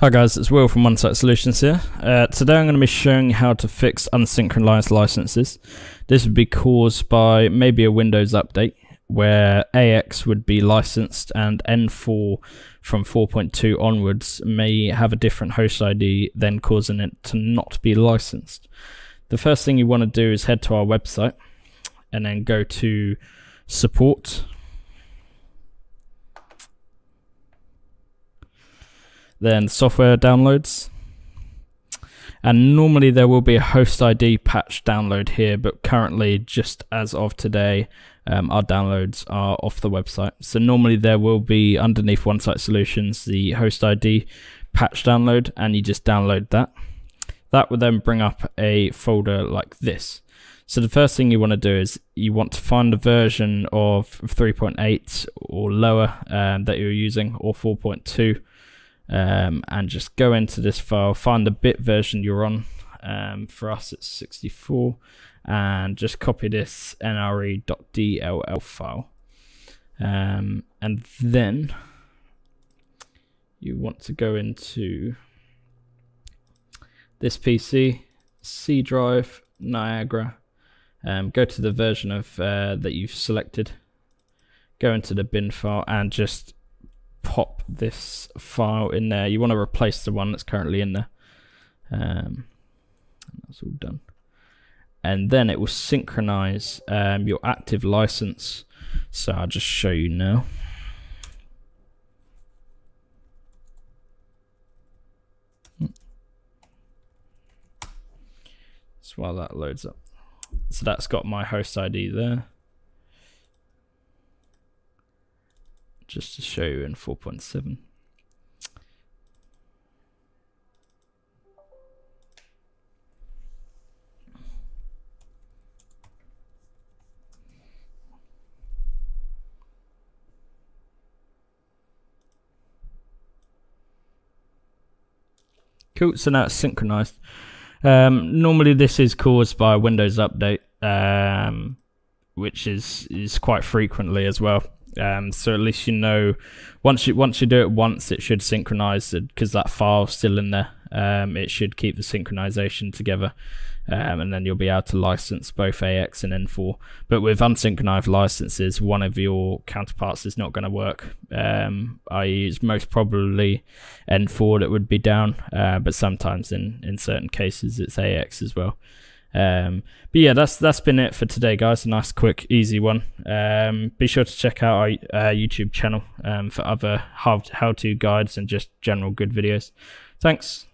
Hi guys, it's Will from Onesight Solutions here. Uh, today I'm going to be showing you how to fix unsynchronized licenses. This would be caused by maybe a Windows update where AX would be licensed and N4 from 4.2 onwards may have a different host ID then causing it to not be licensed. The first thing you want to do is head to our website and then go to support then software downloads. And normally there will be a host ID patch download here, but currently, just as of today, um, our downloads are off the website. So normally there will be underneath Onesight Solutions the host ID patch download, and you just download that. That would then bring up a folder like this. So the first thing you want to do is you want to find a version of 3.8 or lower um, that you're using, or 4.2 um, and just go into this file, find the bit version you're on. Um, for us, it's 64, and just copy this nre.dll file. Um, and then you want to go into this PC, C drive, Niagara, um, go to the version of uh, that you've selected, go into the bin file, and just pop this file in there. You want to replace the one that's currently in there. Um, that's all done. And then it will synchronize um, your active license. So I'll just show you now. So while that loads up. So that's got my host ID there. Just to show you in 4.7. Cool, so now it's synchronized. Um, normally this is caused by Windows update, um, which is, is quite frequently as well. Um, so at least you know once you once you do it once, it should synchronize because that file's still in there. Um, it should keep the synchronization together, um, and then you'll be able to license both AX and N4. But with unsynchronized licenses, one of your counterparts is not going to work. Um, I.e., it's most probably N4 that would be down, uh, but sometimes in in certain cases it's AX as well. Um, but yeah, that's that's been it for today, guys. A nice, quick, easy one. Um, be sure to check out our uh, YouTube channel um, for other how how to guides and just general good videos. Thanks.